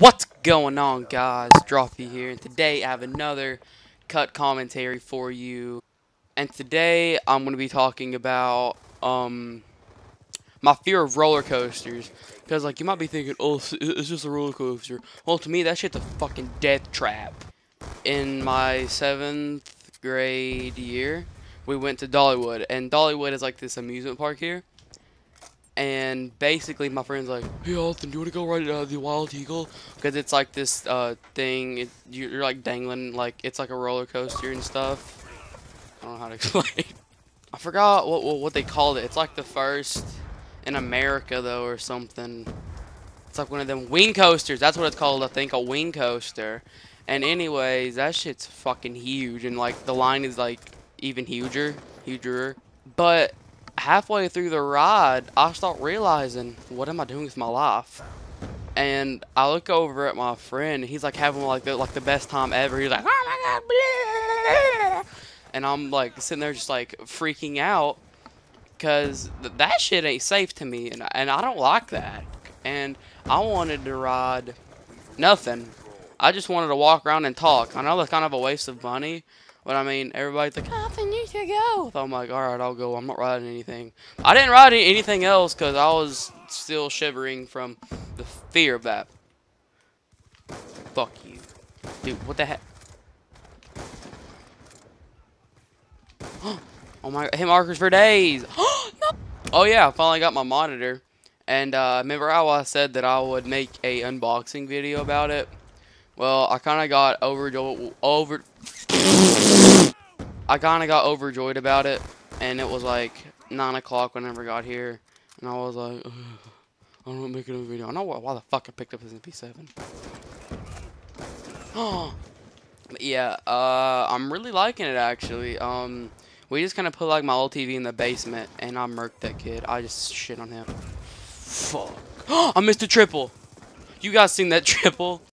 What's going on guys? Drofyy here and today I have another cut commentary for you. And today I'm going to be talking about um my fear of roller coasters cuz like you might be thinking, "Oh, it's just a roller coaster." Well, to me that shit's a fucking death trap. In my 7th grade year, we went to Dollywood and Dollywood is like this amusement park here and basically my friend's like, "Hey Alton, do you want to go ride uh, the Wild Eagle?" Because it's like this uh, thing. It, you're, like dangling, like it's like a roller coaster and stuff. I don't know how to explain. I forgot what, what what they called it. It's like the first in America though, or something. It's like one of them wing coasters. That's what it's called. I think a wing coaster. And anyways, that shit's fucking huge, and like the line is like even huger, huger. But halfway through the ride, I start realizing, what am I doing with my life? And I look over at my friend, he's like having like the, like the best time ever. He's like, oh my god, and I'm like sitting there just like freaking out because th that shit ain't safe to me, and and I don't like that. And I wanted to ride nothing. I just wanted to walk around and talk. I know that's kind of a waste of money, but I mean, everybody's like, Nothing, you should go. So I'm like, alright, I'll go. I'm not riding anything. I didn't ride anything else because I was still shivering from the fear of that. Fuck you. Dude, what the heck? oh my, hit markers for days. no. Oh yeah, I finally got my monitor. And uh, remember how I said that I would make a unboxing video about it? Well, I kind of got overjoyed. Over. I kind of got overjoyed about it, and it was like nine o'clock whenever I got here, and I was like, I'm not making a video. I know why, why the fuck I picked up this MP7. Oh, yeah. Uh, I'm really liking it actually. Um, we just kind of put like my old TV in the basement, and I murked that kid. I just shit on him. Fuck. I missed a triple. You guys seen that triple?